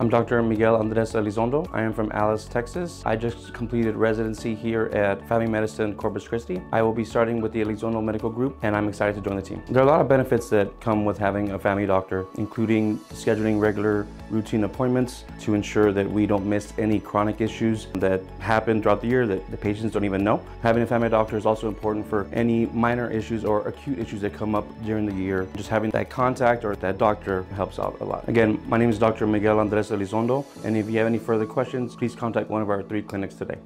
I'm Dr. Miguel Andres Elizondo. I am from Alice, Texas. I just completed residency here at Family Medicine Corpus Christi. I will be starting with the Elizondo Medical Group and I'm excited to join the team. There are a lot of benefits that come with having a family doctor, including scheduling regular routine appointments to ensure that we don't miss any chronic issues that happen throughout the year that the patients don't even know. Having a family doctor is also important for any minor issues or acute issues that come up during the year. Just having that contact or that doctor helps out a lot. Again, my name is Dr. Miguel Andres Elizondo, and if you have any further questions, please contact one of our three clinics today.